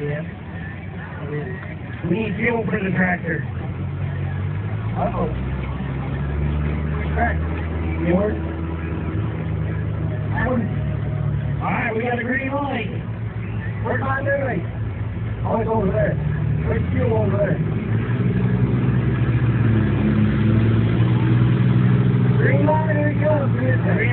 Yeah. We need fuel for the tractor. Uh-oh. You work. Alright, we got a green light. Where's my doing? Oh, it's over there. There's fuel over there. Green light, here it comes.